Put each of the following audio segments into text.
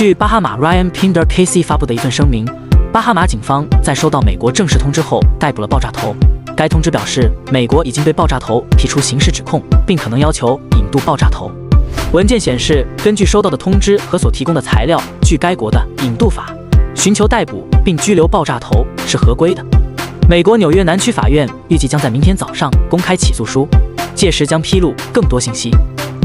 据巴哈马 Ryan Pinder KC 发布的一份声明，巴哈马警方在收到美国正式通知后逮捕了爆炸头。该通知表示，美国已经对爆炸头提出刑事指控，并可能要求引渡爆炸头。文件显示，根据收到的通知和所提供的材料，据该国的引渡法，寻求逮捕并拘留爆炸头是合规的。美国纽约南区法院预计将在明天早上公开起诉书，届时将披露更多信息。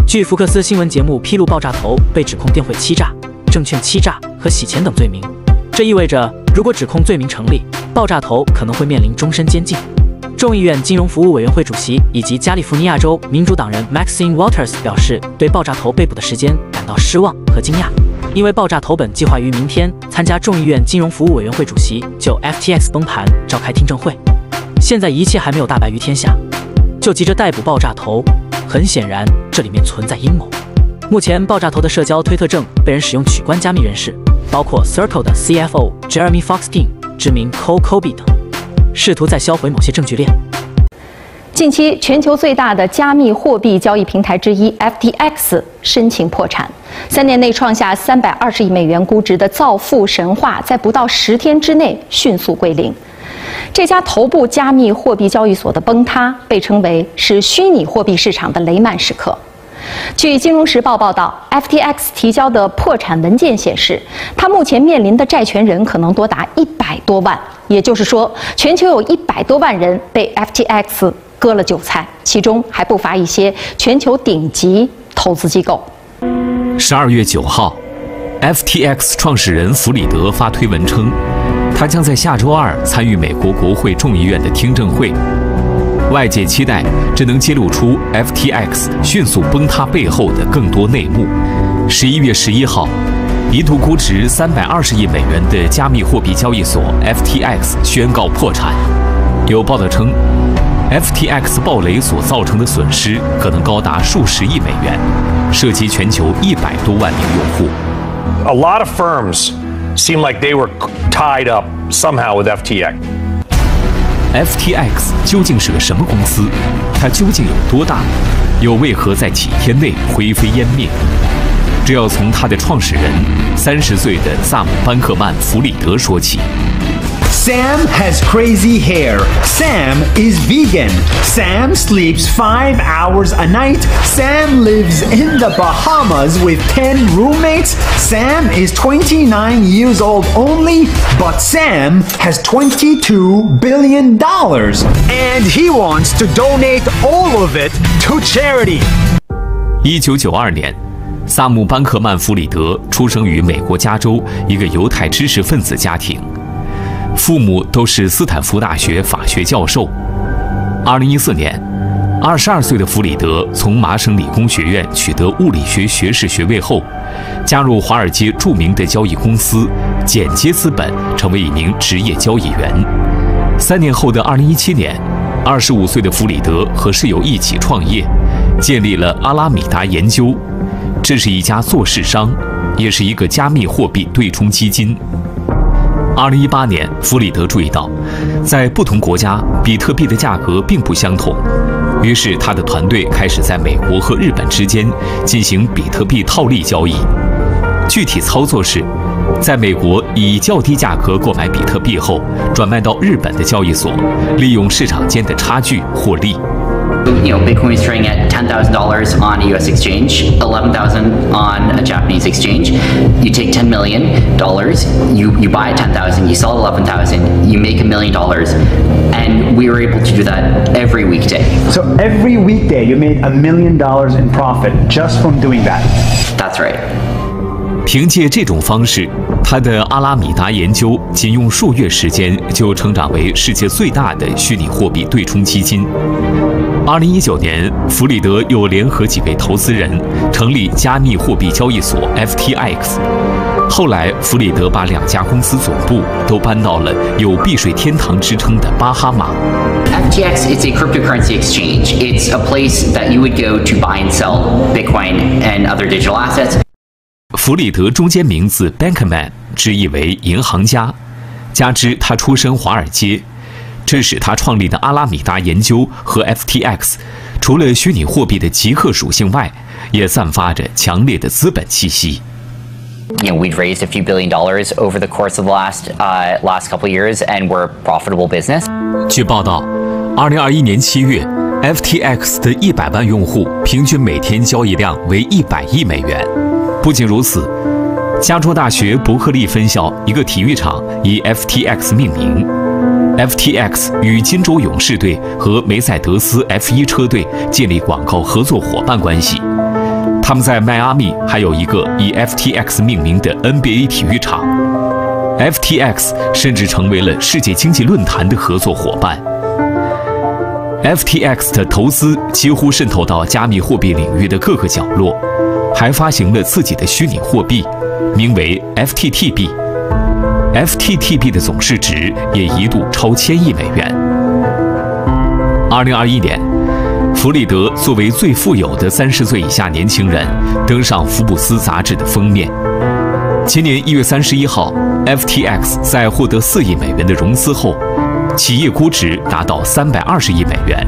据福克斯新闻节目披露，爆炸头被指控电汇欺诈、证券欺诈和洗钱等罪名，这意味着如果指控罪名成立，爆炸头可能会面临终身监禁。众议院金融服务委员会主席以及加利福尼亚州民主党人 Maxine Waters 表示，对爆炸头被捕的时间感到失望和惊讶，因为爆炸头本计划于明天参加众议院金融服务委员会主席就 FTX 崩盘召开听证会。现在一切还没有大白于天下，就急着逮捕爆炸头，很显然这里面存在阴谋。目前，爆炸头的社交推特证被人使用取关加密人士，包括 Circle 的 CFO Jeremy Foxkin、知名 Co Kobe 等。试图再销毁某些证据链。近期，全球最大的加密货币交易平台之一 FTX 申请破产，三年内创下三百二十亿美元估值的造富神话，在不到十天之内迅速归零。这家头部加密货币交易所的崩塌，被称为是虚拟货币市场的雷曼时刻。据《金融时报》报道，FTX 提交的破产文件显示，它目前面临的债权人可能多达一百多万。也就是说，全球有一百多万人被 FTX 割了韭菜，其中还不乏一些全球顶级投资机构。十二月九号，FTX 创始人弗里德发推文称，他将在下周二参与美国国会众议院的听证会。外界期待这能揭露出 FTX 迅速崩塌背后的更多内幕。十一月十一号，一度估值三百二十亿美元的加密货币交易所 FTX 宣告破产。有报道称，FTX 暴雷所造成的损失可能高达数十亿美元，涉及全球一百多万名用户。A lot of firms seem like they were tied up somehow with FTX. FTX 究竟是个什么公司？它究竟有多大？又为何在几天内灰飞烟灭？这要从它的创始人，三十岁的萨姆·班克曼·弗里德说起。Sam has crazy hair. Sam is vegan. Sam sleeps five hours a night. Sam lives in the Bahamas with 10 roommates. Sam is 29 years old only, but Sam has $22 billion. And he wants to donate all of it to charity. 一九九二年，萨姆·班克曼·弗里德出生于美国加州一个犹太知识分子家庭。 父母都是斯坦福大学法学教授。二零一四年，二十二岁的弗里德从麻省理工学院取得物理学学士学位后，加入华尔街著名的交易公司简接资本，成为一名职业交易员。三年后的二零一七年，二十五岁的弗里德和室友一起创业，建立了阿拉米达研究，这是一家做市商，也是一个加密货币对冲基金。二零一八年，弗里德注意到，在不同国家，比特币的价格并不相同，于是他的团队开始在美国和日本之间进行比特币套利交易。具体操作是，在美国以较低价格购买比特币后，转卖到日本的交易所，利用市场间的差距获利。You know, Bitcoin is trading at ten thousand dollars on a U.S. exchange, eleven thousand on a Japanese exchange. You take ten million dollars, you you buy at ten thousand, you sell at eleven thousand, you make a million dollars, and we were able to do that every weekday. So every weekday you made a million dollars in profit just from doing that. That's right. 凭借这种方式，他的阿拉米达研究仅用数月时间就成长为世界最大的虚拟货币对冲基金。 二零一九年，弗里德又联合几位投资人成立加密货币交易所 FTX。后来，弗里德把两家公司总部都搬到了有“避税天堂”之称的巴哈马。FTX is a cryptocurrency exchange. It's a place that you would go to buy and sell Bitcoin and other digital assets. 弗里德中间名字 Bankman 直译为银行家，加之他出身华尔街，这使他创立的阿拉米达研究和 FTX，除了虚拟货币的极客属性外，也散发着强烈的资本气息。you know, we'd raised a few billion dollars over the course of the last uh, last couple of years, and we're profitable business. 据报道，二零二一年七月，FTX 的一百万用户平均每天交易量为一百亿美元。不仅如此，加州大学伯克利分校一个体育场以 FTX 命名，FTX 与金州勇士队和梅赛德斯 F1 车队建立广告合作伙伴关系。他们在迈阿密还有一个以 FTX 命名的 NBA 体育场，FTX 甚至成为了世界经济论坛的合作伙伴。FTX 的投资几乎渗透到加密货币领域的各个角落，还发行了自己的虚拟货币，名为 FTTB。FTTB 的总市值也一度超千亿美元。二零二一年。弗里德作为最富有的三十岁以下年轻人，登上福布斯杂志的封面。今年一月三十一号，FTX 在获得四亿美元的融资后，企业估值达到三百二十亿美元，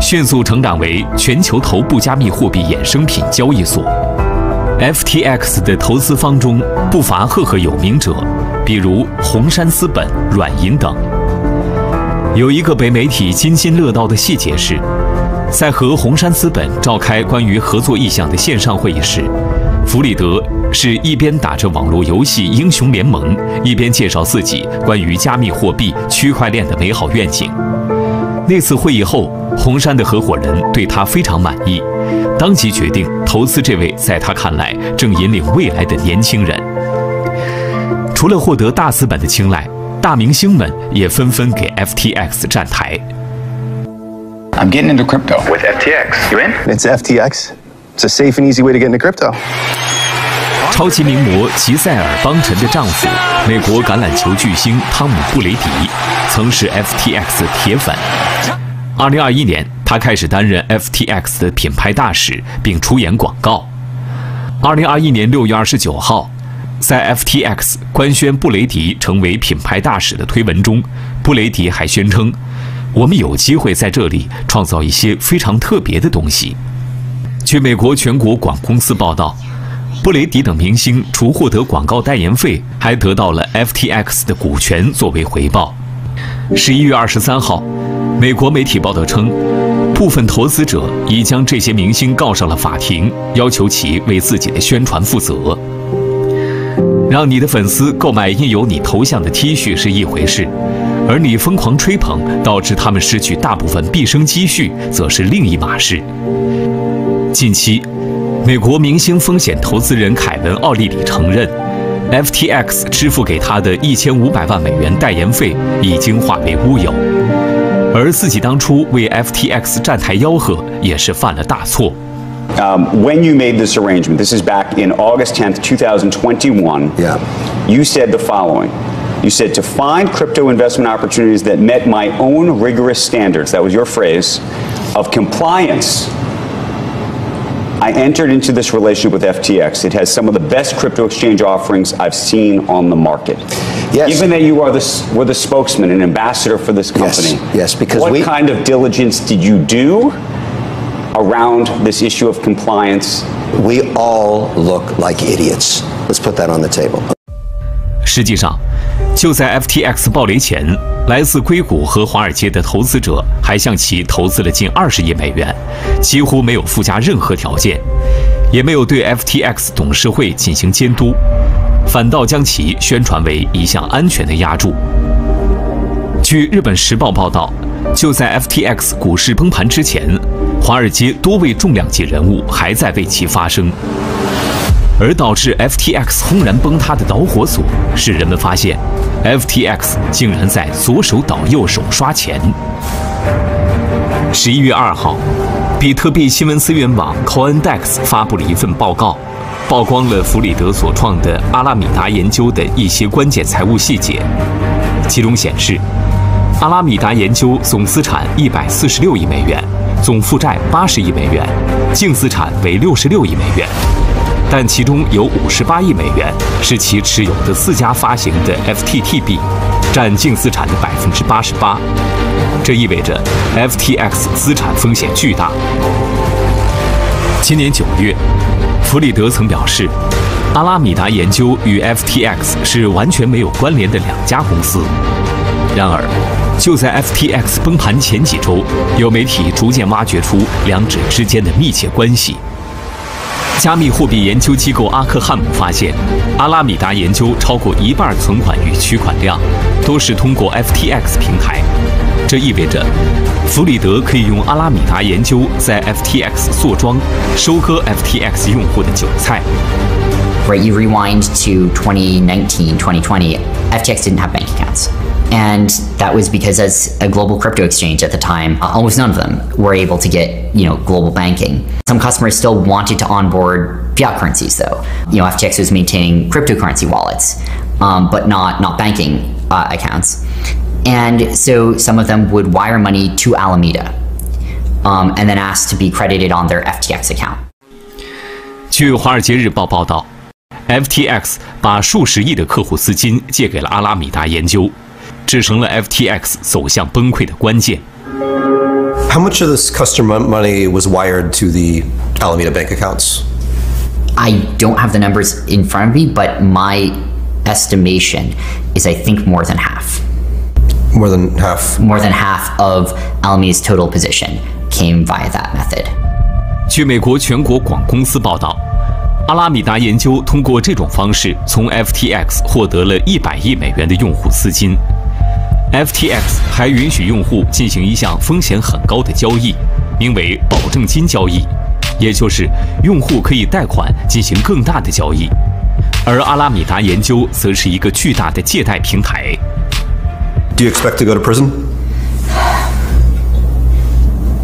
迅速成长为全球头部加密货币衍生品交易所。FTX 的投资方中不乏赫赫有名者，比如红杉资本、软银等。有一个被媒体津津乐道的细节是。在和红杉资本召开关于合作意向的线上会议时，弗里德是一边打着网络游戏英雄联盟，一边介绍自己关于加密货币、区块链的美好愿景。那次会议后，红杉的合伙人对他非常满意，当即决定投资这位在他看来正引领未来的年轻人。除了获得大资本的青睐，大明星们也纷纷给 FTX 站台。I'm getting into crypto. With FTX. You in? It's FTX. It's a safe and easy way to get into crypto. 超级名模吉塞尔·邦辰的丈夫，美国橄榄球巨星汤姆·布雷迪，曾是 FTX 铁粉。二零二一年，他开始担任 FTX 的品牌大使，并出演广告。二零二一年六月二十九号，在 FTX 官宣布雷迪成为品牌大使的推文中，布雷迪还宣称。我们有机会在这里创造一些非常特别的东西。据美国全国广公司报道，布雷迪等明星除获得广告代言费，还得到了 FTX 的股权作为回报。十一月二十三号，美国媒体报道称，部分投资者已将这些明星告上了法庭，要求其为自己的宣传负责。让你的粉丝购买印有你头像的 T 恤是一回事。而你疯狂吹捧，导致他们失去大部分毕生积蓄，则是另一码事。近期，美国明星风险投资人凯文·奥利里承认，FTX 支付给他的一千五百万美元代言费已经化为乌有，而自己当初为 FTX 站台吆喝也是犯了大错。Um, when you made this arrangement, this is back in August 10th, 2021. Yeah. You said the following. You said to find crypto investment opportunities that met my own rigorous standards, that was your phrase, of compliance. I entered into this relationship with FTX. It has some of the best crypto exchange offerings I've seen on the market. Yes. Given that you are the, were the spokesman and ambassador for this company, yes, yes because what we, kind of diligence did you do around this issue of compliance? We all look like idiots. Let's put that on the table. 实际上，就在 FTX 暴雷前，来自硅谷和华尔街的投资者还向其投资了近二十亿美元，几乎没有附加任何条件，也没有对 FTX 董事会进行监督，反倒将其宣传为一项安全的押注。据日本时报报道，就在 FTX 股市崩盘之前，华尔街多位重量级人物还在为其发声。而导致 FTX 轰然崩塌的导火索是人们发现，FTX 竟然在左手倒右手刷钱。十一月二号，比特币新闻资源网 CoinDex 发布了一份报告，曝光了弗里德所创的阿拉米达研究的一些关键财务细节。其中显示，阿拉米达研究总资产一百四十六亿美元，总负债八十亿美元，净资产为六十六亿美元。但其中有五十八亿美元是其持有的四家发行的 FTT 币，占净资产的百分之八十八。这意味着 FTX 资产风险巨大。今年九月，弗里德曾表示阿拉米达研究与 FTX 是完全没有关联的两家公司。然而，就在 FTX 崩盘前几周，有媒体逐渐挖掘出两者之间的密切关系。加密货币研究机构阿克汉姆发现，阿拉米达研究超过一半存款与取款量都是通过 FTX 平台，这意味着弗里德可以用阿拉米达研究在 FTX 坐庄，收割 FTX 用户的韭菜。Right, you rewind to 2019, 2020, FTX didn't have bank accounts. And that was because as a global crypto exchange at the time, almost none of them were able to get, you know, global banking. Some customers still wanted to onboard fiat currencies though. You know, FTX was maintaining cryptocurrency wallets, um, but not, not banking uh, accounts. And so some of them would wire money to Alameda um, and then ask to be credited on their FTX account. 据《华尔街日报》报道，FTX 把数十亿的客户资金借给了阿拉米达研究， 这成了 FTX 走向崩溃的关键。How much of this customer money was wired to the Alameda bank accounts? I don't have the numbers in front of me, but my estimation is I think more than half. More than half? More than half of Alameda's total position came via that method. 据美国全国广公司报道，阿拉米达研究通过这种方式从 FTX 获得了一百亿美元的用户资金。 FTX 还允许用户进行一项风险很高的交易，名为保证金交易，也就是用户可以贷款进行更大的交易。而阿拉米达研究则是一个巨大的借贷平台。Do you expect to go to prison?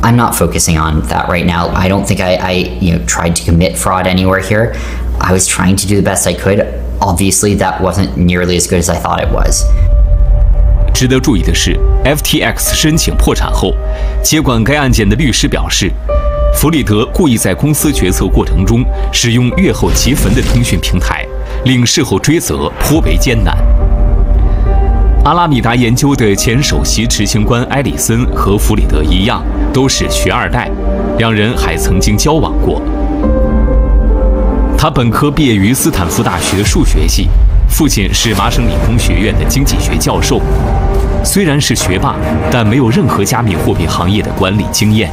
I'm not focusing on that right now. I don't think I, I, you know, tried to commit fraud anywhere here. I was trying to do the best I could. Obviously, that wasn't nearly as good as I thought it was. 值得注意的是，FTX 申请破产后，接管该案件的律师表示，弗里德故意在公司决策过程中使用月后即焚的通讯平台，令事后追责颇为艰难。阿拉米达研究的前首席执行官埃里森和弗里德一样，都是学二代，两人还曾经交往过。他本科毕业于斯坦福大学数学系，父亲是麻省理工学院的经济学教授。虽然是学霸，但没有任何加密货币行业的管理经验。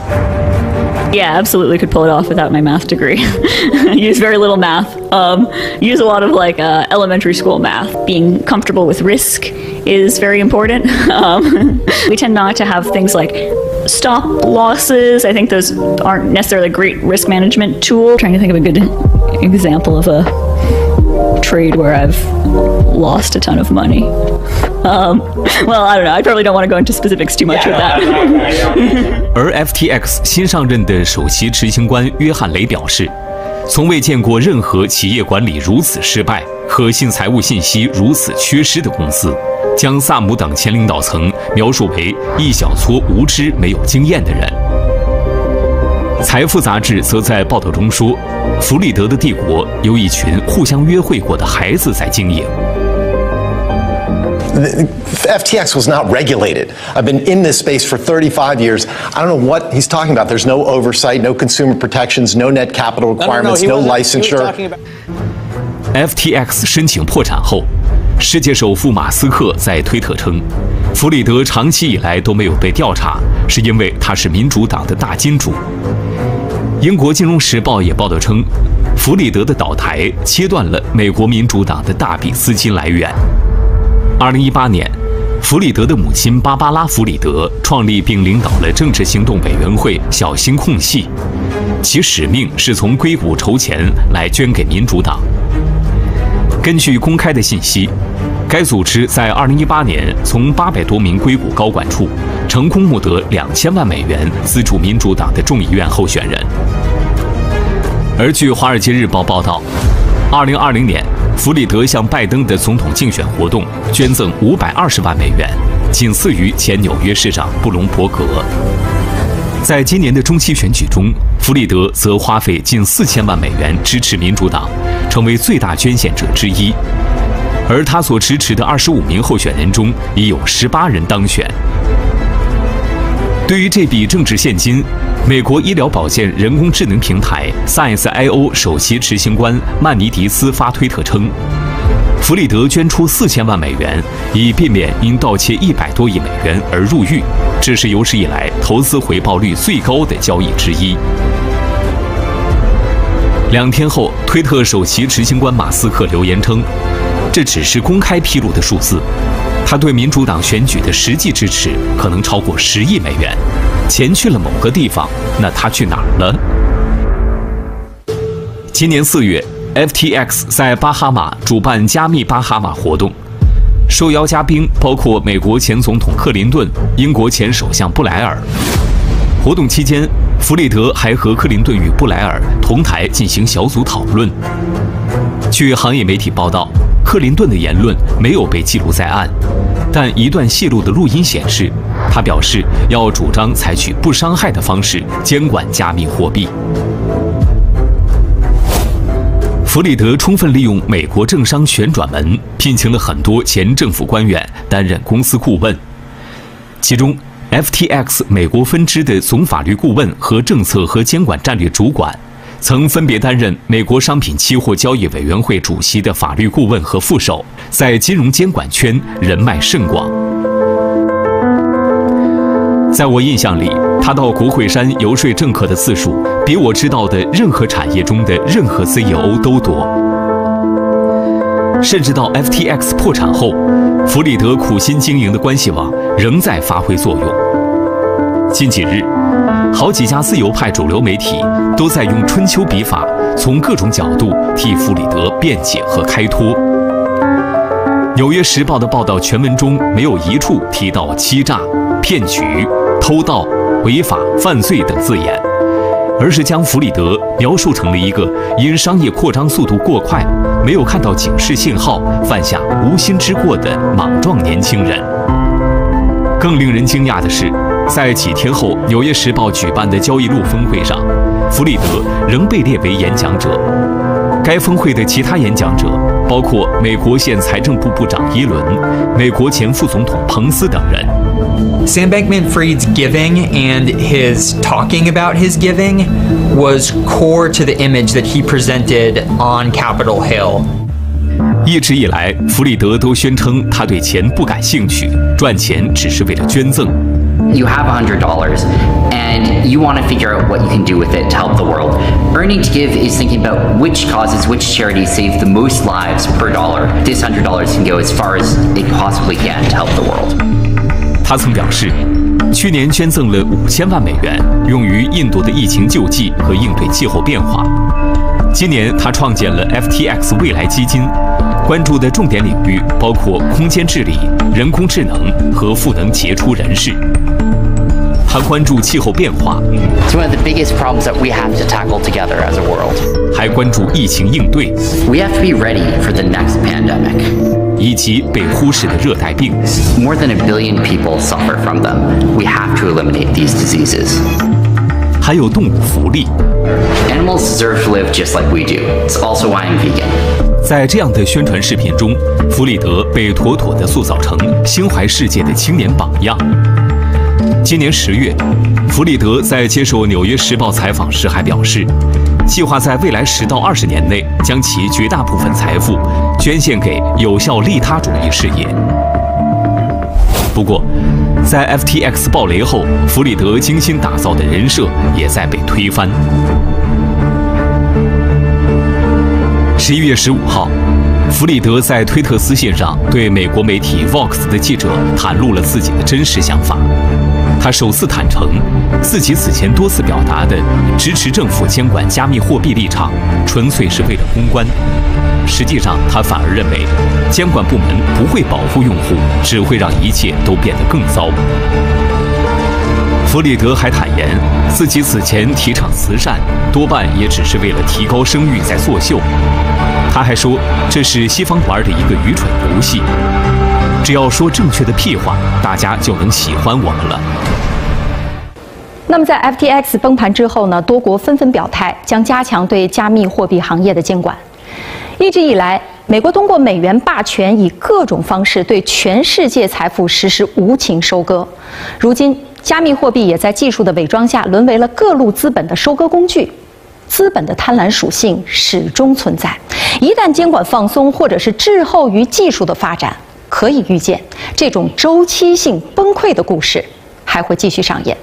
Yeah, absolutely could pull it off without my math degree. use very little math. Um, use a lot of like uh, elementary school math. Being comfortable with risk is very important. Um, we tend not to have things like stop losses. I think those aren't necessarily a great risk management tool. trying to think of a good example of a trade where I've lost a ton of money. Um, well, I don't know. I probably don't want to go into specifics too much with that. 而 FTX 新上任的首席执行官约翰雷表示，从未见过任何企业管理如此失败、核心财务信息如此缺失的公司，将萨姆等前领导层描述为一小撮无知、没有经验的人。财富杂志则在报道中说，弗里德的帝国由一群互相约会过的孩子在经营。FTX was not regulated. I've been in this space for 35 years. I don't know what he's talking about. There's no oversight, no consumer protections, no net capital requirements, no, licensure. FTX 申请破产后，世界首富马斯克在推特称，弗里德长期以来都没有被调查，是因为他是民主党的大金主。英国金融时报也报道称，弗里德的倒台切断了美国民主党的大笔资金来源。二零一八年，弗里德的母亲芭芭拉·弗里德创立并领导了政治行动委员会“小心空隙”，其使命是从硅谷筹钱来捐给民主党。根据公开的信息，该组织在二零一八年从八百多名硅谷高管处成功募得两千万美元资助民主党的众议院候选人。而据《华尔街日报》报道，二零二零年。弗里德向拜登的总统竞选活动捐赠五百二十万美元，仅次于前纽约市长布隆伯格。在今年的中期选举中，弗里德则花费近四千万美元支持民主党，成为最大捐献者之一。而他所支持的二十五名候选人中，已有十八人当选。对于这笔政治现金，美国医疗保健人工智能平台 SISIO 首席执行官曼尼迪斯发推特称，弗里德捐出四千万美元，以避免因盗窃一百多亿美元而入狱，这是有史以来投资回报率最高的交易之一。两天后，推特首席执行官马斯克留言称，这只是公开披露的数字。他对民主党选举的实际支持可能超过十亿美元，钱去了某个地方，那他去哪儿了？今年四月，FTX 在巴哈马主办加密巴哈马活动，受邀嘉宾包括美国前总统克林顿、英国前首相布莱尔。活动期间，弗里德还和克林顿与布莱尔同台进行小组讨论。据行业媒体报道。克林顿的言论没有被记录在案，但一段泄露的录音显示，他表示要主张采取不伤害的方式监管加密货币。弗里德充分利用美国政商旋转门，聘请了很多前政府官员担任公司顾问，其中 FTX 美国分支的总法律顾问和政策和监管战略主管。曾分别担任美国商品期货交易委员会主席的法律顾问和副手，在金融监管圈人脉甚广。在我印象里，他到国会山游说政客的次数，比我知道的任何产业中的任何 CEO 都多。甚至到 FTX 破产后，弗里德苦心经营的关系网仍在发挥作用。近几日。好几家自由派主流媒体都在用春秋笔法，从各种角度替弗里德辩解和开脱。《纽约时报》的报道全文中没有一处提到欺诈、骗局、偷盗、违法犯罪等字眼，而是将弗里德描述成了一个因商业扩张速度过快，没有看到警示信号，犯下无心之过的莽撞年轻人。更令人惊讶的是。在几天后，《纽约时报》举办的交易路峰会上，弗里德仍被列为演讲者。该峰会的其他演讲者包括美国现财政部部长耶伦、美国前副总统彭斯等人。Sam Bankman-Fried's giving and his talking about his giving was core to the image that he presented on Capitol Hill. 一直以来，弗里德都宣称他对钱不感兴趣，赚钱只是为了捐赠。you have $100 and you want to figure out what you can do with it to help the world. Earning to Give is thinking about which causes, which charities save the most lives per dollar. This $100 can go as far as it possibly can to help the world. 他曾表示，去年捐赠了五千万美元，用于印度的疫情救济和应对气候变化。今年，他创建了 FTX 未来基金，关注的重点领域包括空间治理、人工智能和赋能杰出人士。 他关注气候变化，It's one of the biggest problems that we have to tackle together as a world。还关注疫情应对，We have to be ready for the next pandemic。以及被忽视的热带病，More than a billion people suffer from them. We have to eliminate these diseases。还有动物福利。Animals deserve to live just like we do. It's also why I'm vegan. 在这样的宣传视频中，弗里德被妥妥地塑造成心怀世界的青年榜样。今年十月，弗里德在接受《纽约时报》采访时还表示，计划在未来十到二十年内将其绝大部分财富捐献给有效利他主义事业。不过，在 FTX 爆雷后，弗里德精心打造的人设也在被推翻。十一月十五号，弗里德在推特私信上对美国媒体 Vox 的记者袒露了自己的真实想法。他首次坦诚，自己此前多次表达的支持政府监管加密货币立场，纯粹是为了公关。实际上，他反而认为，监管部门不会保护用户，只会让一切都变得更糟。弗里德还坦言，自己此前提倡慈善，多半也只是为了提高声誉在作秀。他还说，这是西方玩的一个愚蠢游戏，只要说正确的屁话大家就能喜欢我们了。那么在 ftx 崩盘之后呢多国纷纷表态将加强对加密货币行业的监管。一直以来美国通过美元霸权以各种方式对全世界财富实施无情收割。如今加密货币也在技术的伪装下沦为了各路资本的收割工具。资本的贪婪属性始终存在。一旦监管放松或者是滞后于技术的发展可以预见这种周期性崩溃的故事还会继续上演。